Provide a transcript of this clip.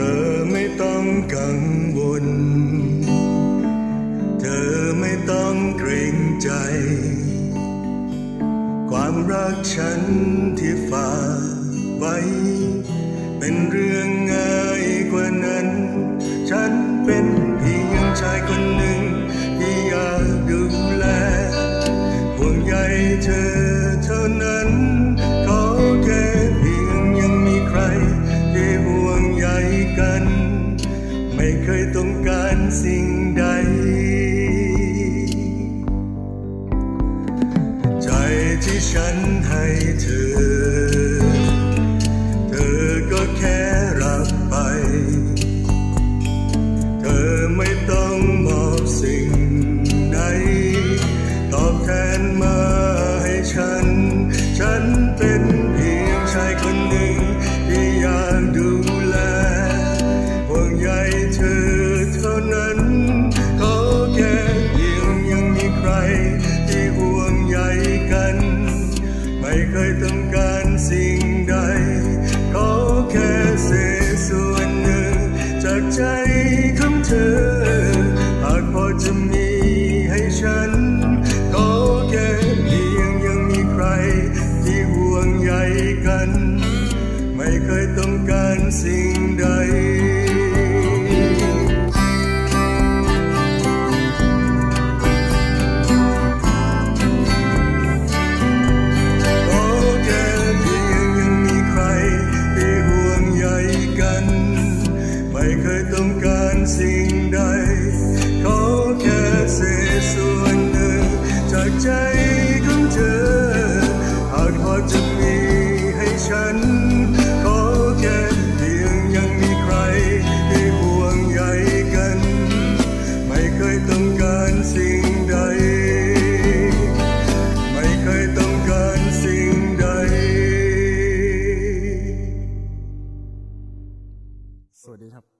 ธอไม่ต้องกังวล เธอไม่ต้องเกรงใจ ความรักฉันที่ฝากไว้ เป็นเรื่องง่ายกว่านั้น ฉันเป็นเพียงชายคนหนึ่ง ที่อยากดูแลห่วงใยเธอเท่านั้น ต้องการสิ่งใด ใจที่ฉันให้เธอ เธอก็แค่รับไป เธอไม่ต้องมอบสิ่งใด ตอบแทนมาให้ฉัน ฉันเป็น ต้องการสิ่งใดขอแค่เพียงยังมีใครที่ห่วงใยกัน ไม่เคยต้องการสิ่งใด ต้องการสิ่งใด ไม่เคยต้องการสิ่งใด สวัสดีครับ